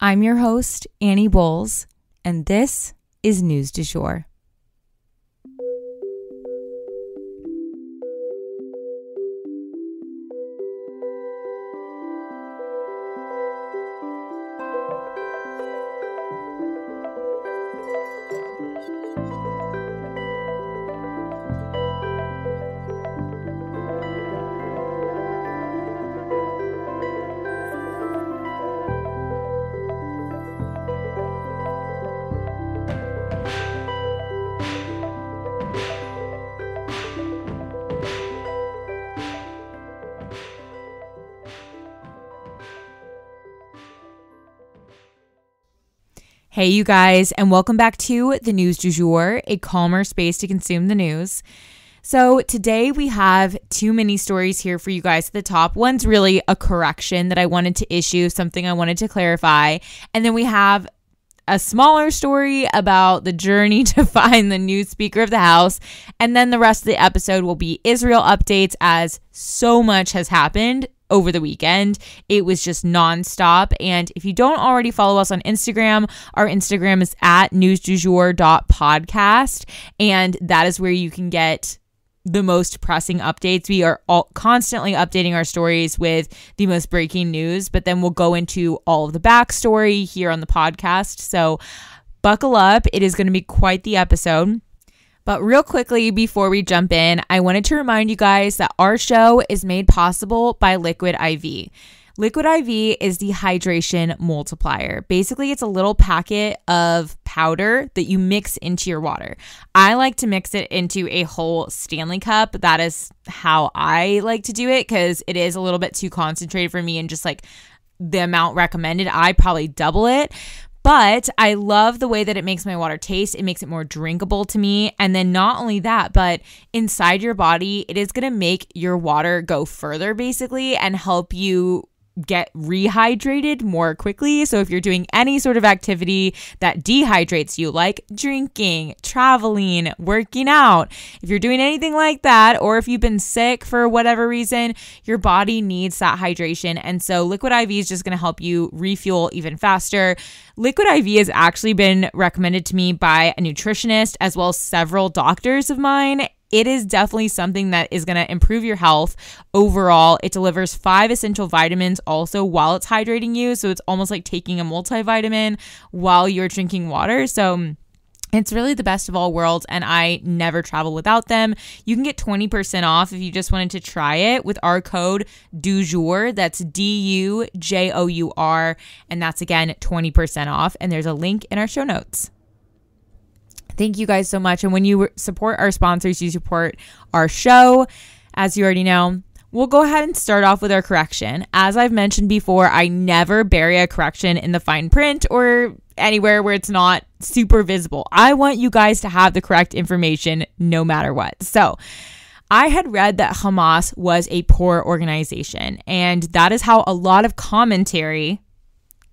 I'm your host, Annie Bowles, and this is News du Jour. Hey, you guys, and welcome back to the News du Jour, a calmer space to consume the news. So, today we have two mini stories here for you guys at the top. One's really a correction that I wanted to issue, something I wanted to clarify. And then we have a smaller story about the journey to find the new Speaker of the House. And then the rest of the episode will be Israel updates as so much has happened over the weekend. It was just nonstop. And if you don't already follow us on Instagram, our Instagram is at newsdujour.podcast. And that is where you can get the most pressing updates. We are all constantly updating our stories with the most breaking news, but then we'll go into all of the backstory here on the podcast. So buckle up. It is going to be quite the episode. But real quickly before we jump in, I wanted to remind you guys that our show is made possible by Liquid IV. Liquid IV is the hydration multiplier. Basically, it's a little packet of powder that you mix into your water. I like to mix it into a whole Stanley cup. That is how I like to do it because it is a little bit too concentrated for me and just like the amount recommended, I probably double it. But I love the way that it makes my water taste. It makes it more drinkable to me. And then not only that, but inside your body, it is going to make your water go further basically and help you get rehydrated more quickly. So, if you're doing any sort of activity that dehydrates you, like drinking, traveling, working out, if you're doing anything like that, or if you've been sick for whatever reason, your body needs that hydration. And so, Liquid IV is just going to help you refuel even faster. Liquid IV has actually been recommended to me by a nutritionist as well as several doctors of mine it is definitely something that is going to improve your health overall. It delivers five essential vitamins also while it's hydrating you. So it's almost like taking a multivitamin while you're drinking water. So it's really the best of all worlds, and I never travel without them. You can get 20% off if you just wanted to try it with our code du jour. That's D U J O U R. And that's again 20% off. And there's a link in our show notes. Thank you guys so much. And when you support our sponsors, you support our show. As you already know, we'll go ahead and start off with our correction. As I've mentioned before, I never bury a correction in the fine print or anywhere where it's not super visible. I want you guys to have the correct information no matter what. So, I had read that Hamas was a poor organization, and that is how a lot of commentary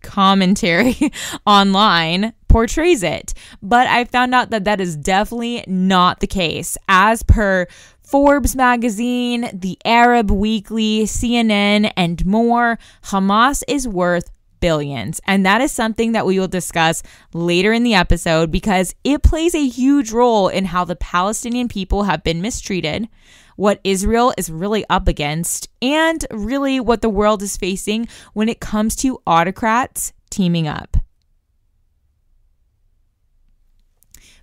commentary online portrays it. But I found out that that is definitely not the case. As per Forbes magazine, the Arab Weekly, CNN, and more, Hamas is worth billions. And that is something that we will discuss later in the episode because it plays a huge role in how the Palestinian people have been mistreated, what Israel is really up against, and really what the world is facing when it comes to autocrats teaming up.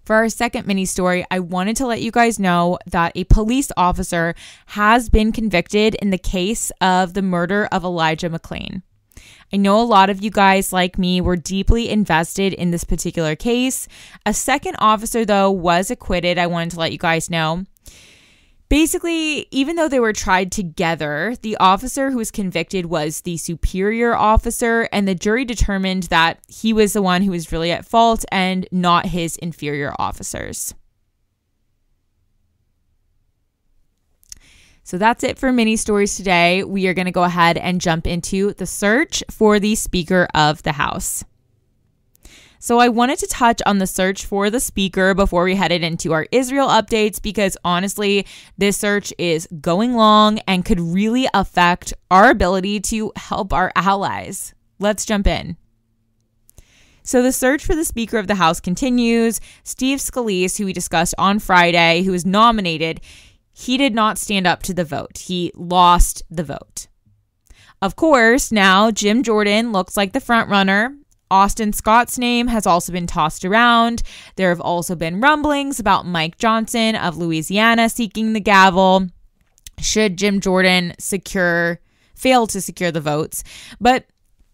For our second mini story, I wanted to let you guys know that a police officer has been convicted in the case of the murder of Elijah McClain. I know a lot of you guys, like me, were deeply invested in this particular case. A second officer, though, was acquitted. I wanted to let you guys know. Basically, even though they were tried together, the officer who was convicted was the superior officer, and the jury determined that he was the one who was really at fault and not his inferior officers. So that's it for mini stories today. We are going to go ahead and jump into the search for the Speaker of the House. So I wanted to touch on the search for the speaker before we headed into our Israel updates because honestly, this search is going long and could really affect our ability to help our allies. Let's jump in. So the search for the Speaker of the House continues. Steve Scalise, who we discussed on Friday, who was nominated, he did not stand up to the vote. He lost the vote. Of course, now Jim Jordan looks like the front runner. Austin Scott's name has also been tossed around. There have also been rumblings about Mike Johnson of Louisiana seeking the gavel. Should Jim Jordan secure fail to secure the votes? But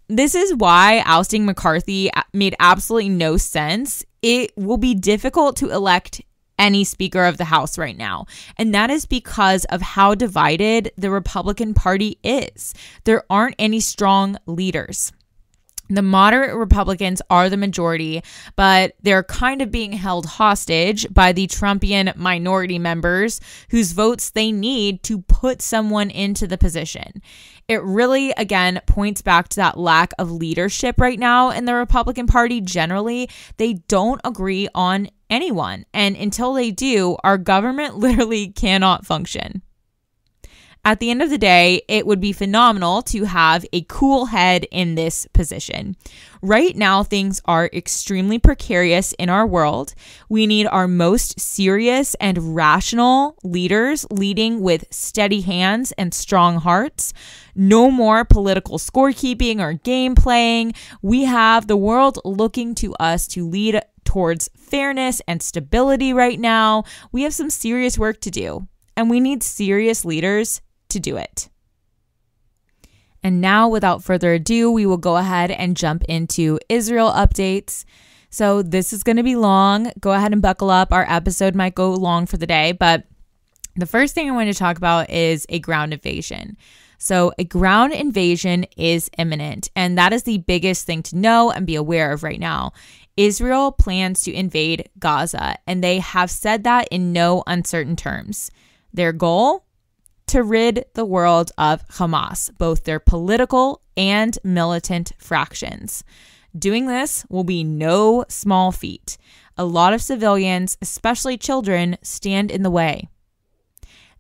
this is why ousting McCarthy made absolutely no sense. It will be difficult to elect any Speaker of the House right now. And that is because of how divided the Republican Party is. There aren't any strong leaders. The moderate Republicans are the majority, but they're kind of being held hostage by the Trumpian minority members whose votes they need to put someone into the position. It really, again, points back to that lack of leadership right now in the Republican Party generally. They don't agree on anyone. And until they do, our government literally cannot function. At the end of the day, it would be phenomenal to have a cool head in this position. Right now, things are extremely precarious in our world. We need our most serious and rational leaders leading with steady hands and strong hearts. No more political scorekeeping or game playing. We have the world looking to us to lead towards fairness and stability right now. We have some serious work to do, and we need serious leaders to do it. And now, without further ado, we will go ahead and jump into Israel updates. So, this is going to be long. Go ahead and buckle up. Our episode might go long for the day, but the first thing I want to talk about is a ground invasion. So, a ground invasion is imminent, and that is the biggest thing to know and be aware of right now. Israel plans to invade Gaza, and they have said that in no uncertain terms. Their goal to rid the world of Hamas, both their political and militant fractions. Doing this will be no small feat. A lot of civilians, especially children, stand in the way.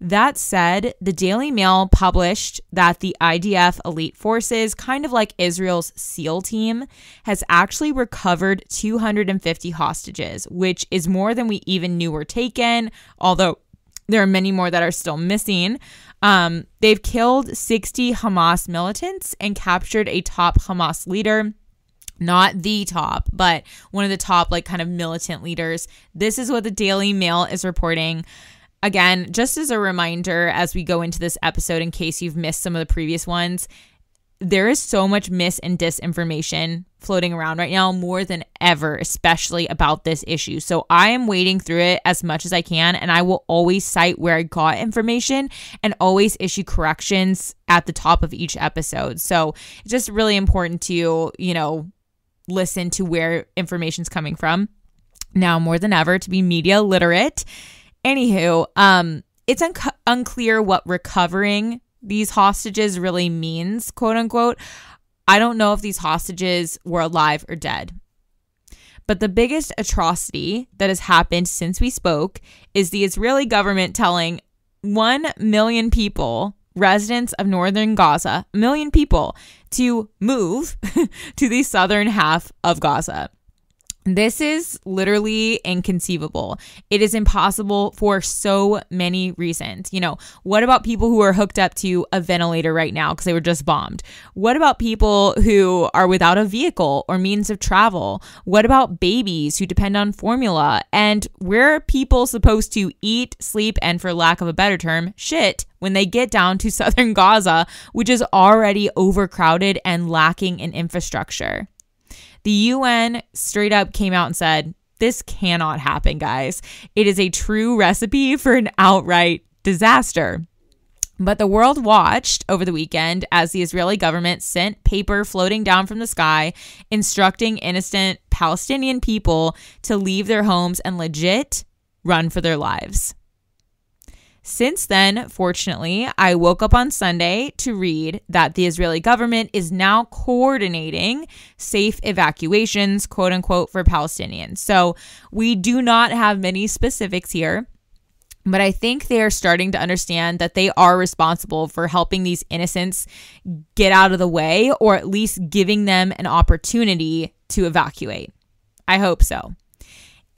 That said, the Daily Mail published that the IDF elite forces, kind of like Israel's SEAL team, has actually recovered 250 hostages, which is more than we even knew were taken, although there are many more that are still missing. Um, they've killed 60 Hamas militants and captured a top Hamas leader not the top, but one of the top, like, kind of militant leaders. This is what the Daily Mail is reporting. Again, just as a reminder as we go into this episode, in case you've missed some of the previous ones, there is so much mis and disinformation floating around right now more than ever, especially about this issue. So I am wading through it as much as I can, and I will always cite where I got information and always issue corrections at the top of each episode. So it's just really important to, you know, listen to where information's coming from now more than ever to be media literate. Anywho, um, it's un- unclear what recovering these hostages really means, quote unquote. I don't know if these hostages were alive or dead. But the biggest atrocity that has happened since we spoke is the Israeli government telling 1 million people, residents of northern Gaza, a million people, to move to the southern half of Gaza. This is literally inconceivable. It is impossible for so many reasons. You know, what about people who are hooked up to a ventilator right now because they were just bombed? What about people who are without a vehicle or means of travel? What about babies who depend on formula? And where are people supposed to eat, sleep, and for lack of a better term, shit when they get down to southern Gaza, which is already overcrowded and lacking in infrastructure? The UN straight up came out and said, this cannot happen, guys. It is a true recipe for an outright disaster. But the world watched over the weekend as the Israeli government sent paper floating down from the sky instructing innocent Palestinian people to leave their homes and legit run for their lives. Since then, fortunately, I woke up on Sunday to read that the Israeli government is now coordinating safe evacuations, quote unquote, for Palestinians. So we do not have many specifics here. But I think they are starting to understand that they are responsible for helping these innocents get out of the way or at least giving them an opportunity to evacuate. I hope so.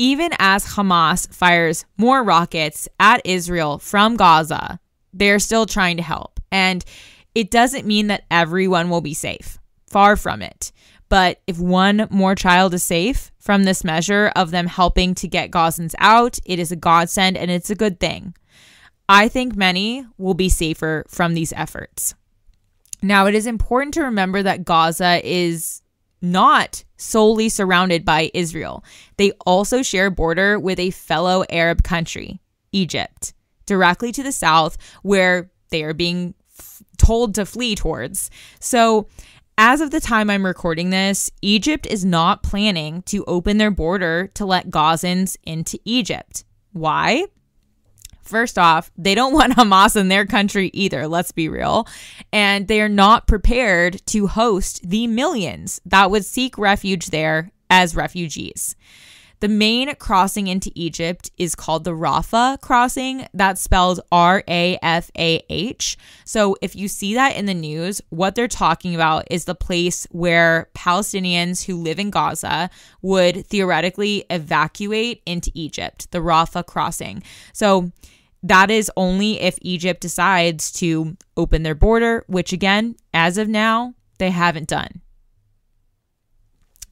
Even as Hamas fires more rockets at Israel from Gaza, they're still trying to help. And it doesn't mean that everyone will be safe. Far from it. But if one more child is safe from this measure of them helping to get Gazans out, it is a godsend and it's a good thing. I think many will be safer from these efforts. Now, it is important to remember that Gaza is not solely surrounded by Israel. They also share a border with a fellow Arab country, Egypt, directly to the south, where they are being told to flee towards. So, as of the time I'm recording this, Egypt is not planning to open their border to let Gazans into Egypt. Why? First off, they don't want Hamas in their country either, let's be real. And they are not prepared to host the millions that would seek refuge there as refugees. The main crossing into Egypt is called the Rafah crossing. That's spelled R A F A H. So if you see that in the news, what they're talking about is the place where Palestinians who live in Gaza would theoretically evacuate into Egypt, the Rafah crossing. So that is only if Egypt decides to open their border, which again, as of now, they haven't done.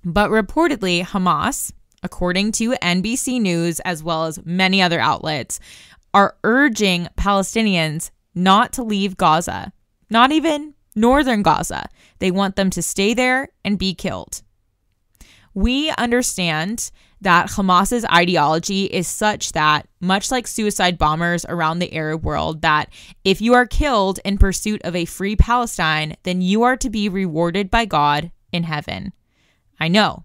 But reportedly, Hamas according to NBC News, as well as many other outlets, are urging Palestinians not to leave Gaza, not even northern Gaza. They want them to stay there and be killed. We understand that Hamas's ideology is such that, much like suicide bombers around the Arab world, that if you are killed in pursuit of a free Palestine, then you are to be rewarded by God in heaven. I know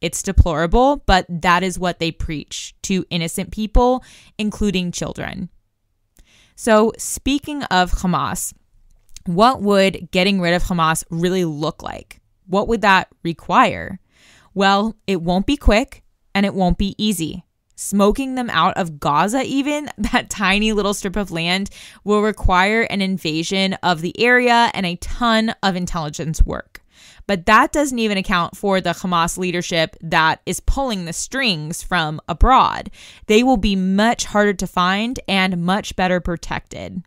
it's deplorable, but that is what they preach to innocent people, including children. So, speaking of Hamas, what would getting rid of Hamas really look like? What would that require? Well, it won't be quick and it won't be easy. Smoking them out of Gaza, even that tiny little strip of land, will require an invasion of the area and a ton of intelligence work. But that doesn't even account for the Hamas leadership that is pulling the strings from abroad. They will be much harder to find and much better protected.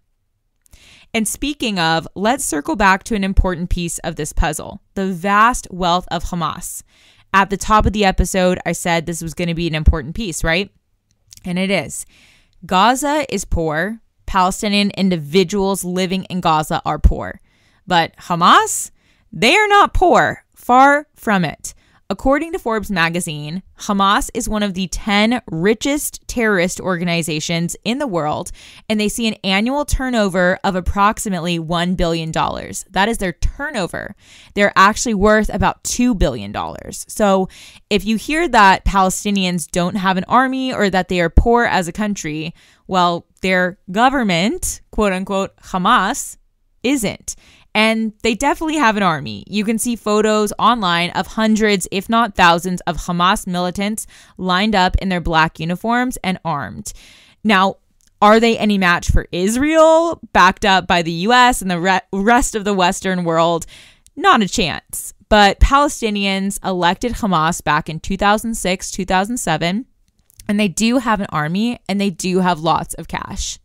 And speaking of, let's circle back to an important piece of this puzzle the vast wealth of Hamas. At the top of the episode, I said this was going to be an important piece, right? And it is. Gaza is poor. Palestinian individuals living in Gaza are poor. But Hamas, they are not poor, far from it. According to Forbes magazine, Hamas is one of the 10 richest terrorist organizations in the world, and they see an annual turnover of approximately $1 billion. That is their turnover. They're actually worth about $2 billion. So if you hear that Palestinians don't have an army or that they are poor as a country, well, their government, quote unquote, Hamas, isn't. And they definitely have an army. You can see photos online of hundreds, if not thousands, of Hamas militants lined up in their black uniforms and armed. Now, are they any match for Israel, backed up by the US and the re- rest of the Western world? Not a chance. But Palestinians elected Hamas back in 2006, 2007, and they do have an army and they do have lots of cash.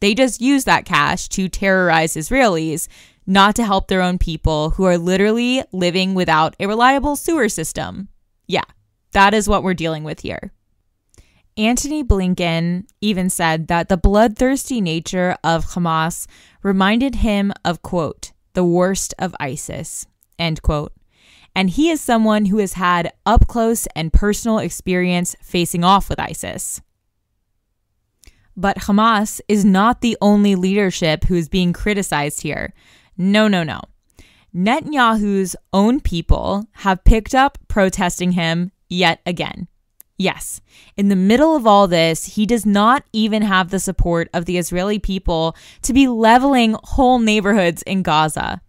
They just use that cash to terrorize Israelis not to help their own people who are literally living without a reliable sewer system. Yeah, that is what we're dealing with here. Antony Blinken even said that the bloodthirsty nature of Hamas reminded him of, quote, the worst of ISIS, end quote. And he is someone who has had up close and personal experience facing off with ISIS. But Hamas is not the only leadership who is being criticized here. No, no, no. Netanyahu's own people have picked up protesting him yet again. Yes, in the middle of all this, he does not even have the support of the Israeli people to be leveling whole neighborhoods in Gaza.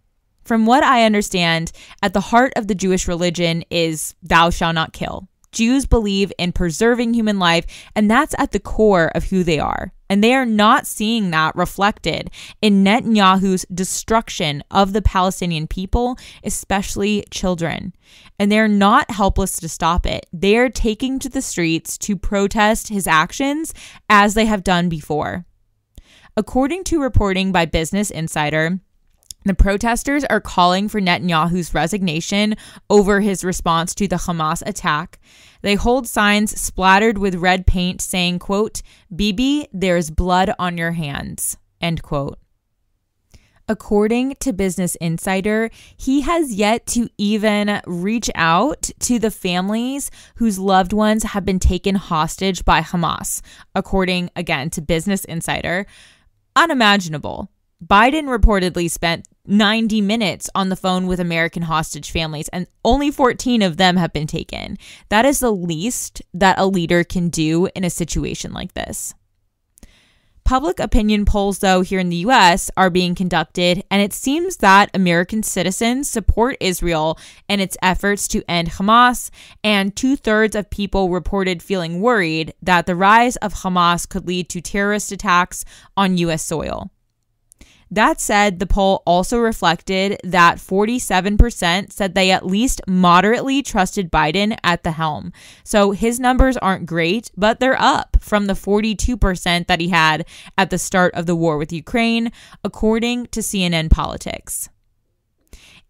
From what I understand, at the heart of the Jewish religion is thou shalt not kill. Jews believe in preserving human life, and that's at the core of who they are. And they are not seeing that reflected in Netanyahu's destruction of the Palestinian people, especially children. And they're not helpless to stop it. They are taking to the streets to protest his actions as they have done before. According to reporting by Business Insider, the protesters are calling for Netanyahu's resignation over his response to the Hamas attack. They hold signs splattered with red paint saying, quote, Bibi, there's blood on your hands, end quote. According to Business Insider, he has yet to even reach out to the families whose loved ones have been taken hostage by Hamas, according again to Business Insider. Unimaginable. Biden reportedly spent 90 minutes on the phone with American hostage families, and only 14 of them have been taken. That is the least that a leader can do in a situation like this. Public opinion polls, though, here in the US are being conducted, and it seems that American citizens support Israel and its efforts to end Hamas, and two thirds of people reported feeling worried that the rise of Hamas could lead to terrorist attacks on US soil. That said, the poll also reflected that 47% said they at least moderately trusted Biden at the helm. So his numbers aren't great, but they're up from the 42% that he had at the start of the war with Ukraine, according to CNN Politics.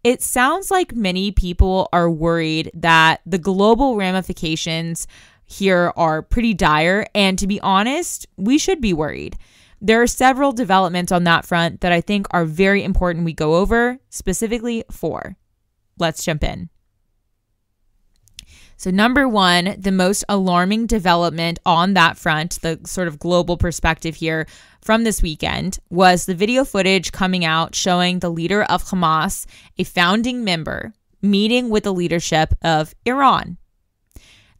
It sounds like many people are worried that the global ramifications here are pretty dire. And to be honest, we should be worried. There are several developments on that front that I think are very important we go over, specifically four. Let's jump in. So, number one, the most alarming development on that front, the sort of global perspective here from this weekend, was the video footage coming out showing the leader of Hamas, a founding member, meeting with the leadership of Iran.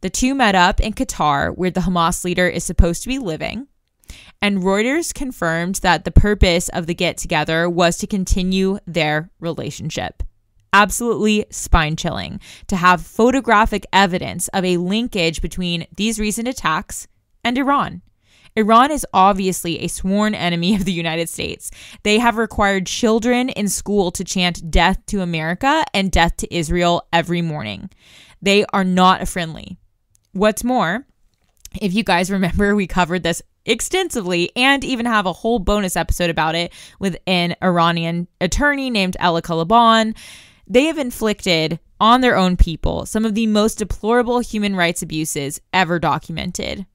The two met up in Qatar, where the Hamas leader is supposed to be living. And Reuters confirmed that the purpose of the get together was to continue their relationship. Absolutely spine chilling to have photographic evidence of a linkage between these recent attacks and Iran. Iran is obviously a sworn enemy of the United States. They have required children in school to chant death to America and death to Israel every morning. They are not friendly. What's more, if you guys remember, we covered this extensively and even have a whole bonus episode about it with an Iranian attorney named Elica Le Bon. They have inflicted on their own people some of the most deplorable human rights abuses ever documented.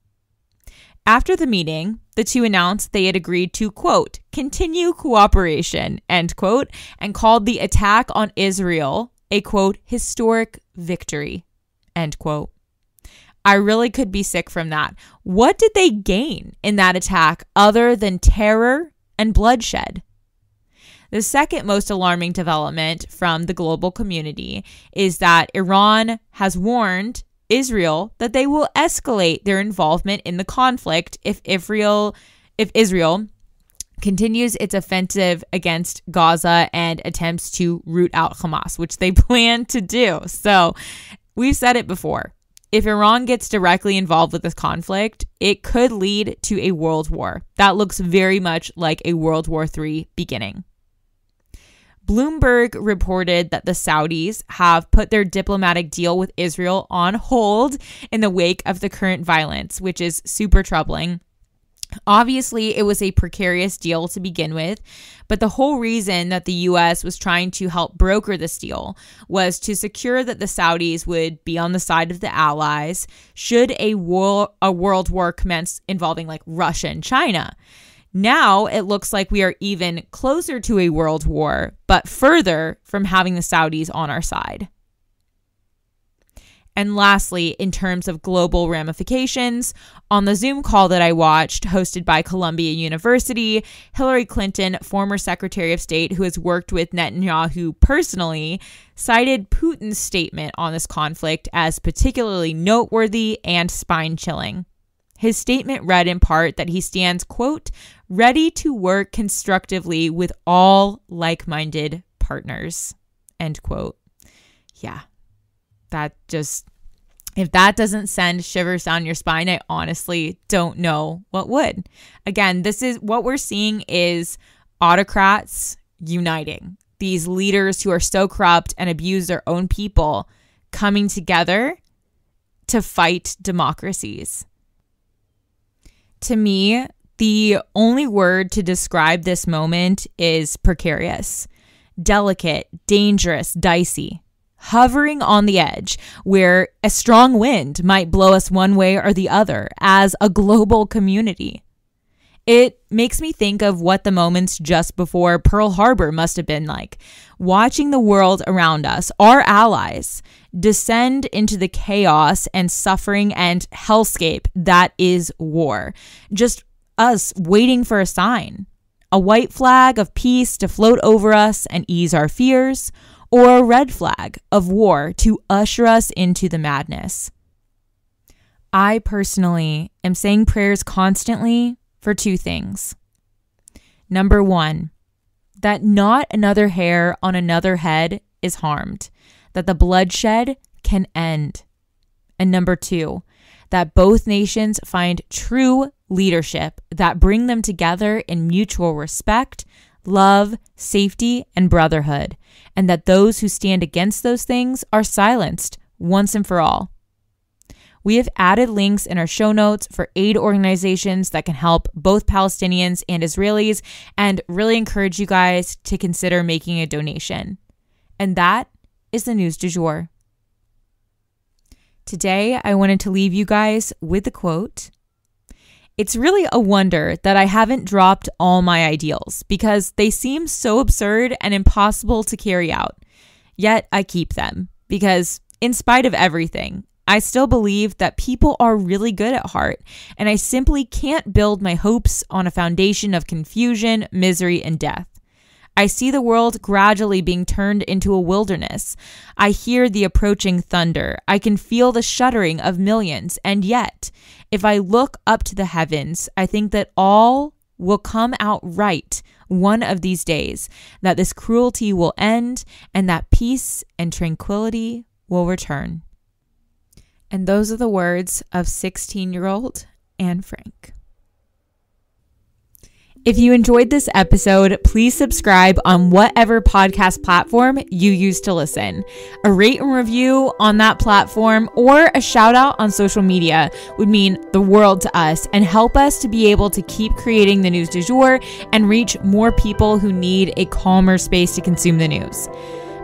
After the meeting, the two announced they had agreed to, quote, continue cooperation, end quote, and called the attack on Israel a, quote, historic victory, end quote. I really could be sick from that. What did they gain in that attack other than terror and bloodshed? The second most alarming development from the global community is that Iran has warned Israel that they will escalate their involvement in the conflict if Israel if Israel continues its offensive against Gaza and attempts to root out Hamas, which they plan to do. So, we've said it before if Iran gets directly involved with this conflict, it could lead to a world war. That looks very much like a World War III beginning. Bloomberg reported that the Saudis have put their diplomatic deal with Israel on hold in the wake of the current violence, which is super troubling. Obviously, it was a precarious deal to begin with, but the whole reason that the US was trying to help broker this deal was to secure that the Saudis would be on the side of the allies should a war a world war commence involving like Russia and China. Now it looks like we are even closer to a world war, but further from having the Saudis on our side. And lastly, in terms of global ramifications, on the Zoom call that I watched, hosted by Columbia University, Hillary Clinton, former Secretary of State who has worked with Netanyahu personally, cited Putin's statement on this conflict as particularly noteworthy and spine chilling. His statement read in part that he stands, quote, ready to work constructively with all like minded partners, end quote. Yeah, that just If that doesn't send shivers down your spine, I honestly don't know what would. Again, this is what we're seeing is autocrats uniting. These leaders who are so corrupt and abuse their own people coming together to fight democracies. To me, the only word to describe this moment is precarious, delicate, dangerous, dicey hovering on the edge where a strong wind might blow us one way or the other as a global community. It makes me think of what the moments just before Pearl Harbor must have been like. Watching the world around us, our allies, descend into the chaos and suffering and hellscape that is war. Just us waiting for a sign. A white flag of peace to float over us and ease our fears, or a red flag of war to usher us into the madness. I personally am saying prayers constantly for two things. Number one, that not another hair on another head is harmed, that the bloodshed can end. And number two, that both nations find true leadership that bring them together in mutual respect, love, safety, and brotherhood, and that those who stand against those things are silenced once and for all. We have added links in our show notes for aid organizations that can help both Palestinians and Israelis and really encourage you guys to consider making a donation. And that is the news du jour. Today, I wanted to leave you guys with the quote it's really a wonder that I haven't dropped all my ideals because they seem so absurd and impossible to carry out. Yet I keep them because, in spite of everything, I still believe that people are really good at heart, and I simply can't build my hopes on a foundation of confusion, misery, and death. I see the world gradually being turned into a wilderness. I hear the approaching thunder. I can feel the shuddering of millions. And yet, if I look up to the heavens, I think that all will come out right one of these days, that this cruelty will end, and that peace and tranquility will return. And those are the words of 16 year old Anne Frank. If you enjoyed this episode, please subscribe on whatever podcast platform you use to listen. A rate and review on that platform or a shout out on social media would mean the world to us and help us to be able to keep creating the news du jour and reach more people who need a calmer space to consume the news.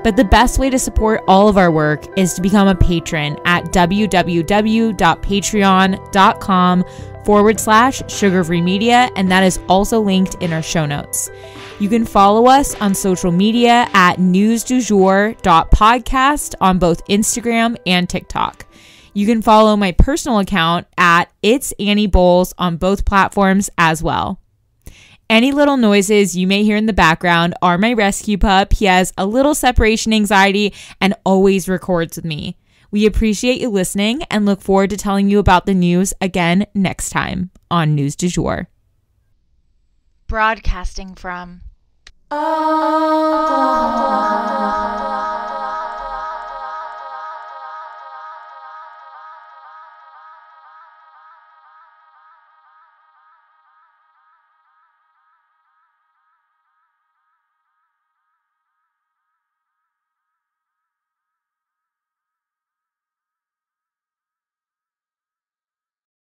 But the best way to support all of our work is to become a patron at www.patreon.com forward slash sugar free media, and that is also linked in our show notes. You can follow us on social media at newsdujour.podcast on both Instagram and TikTok. You can follow my personal account at It's Annie Bowles on both platforms as well. Any little noises you may hear in the background are my rescue pup. He has a little separation anxiety and always records with me. We appreciate you listening and look forward to telling you about the news again next time on News du Jour. Broadcasting from Oklahoma.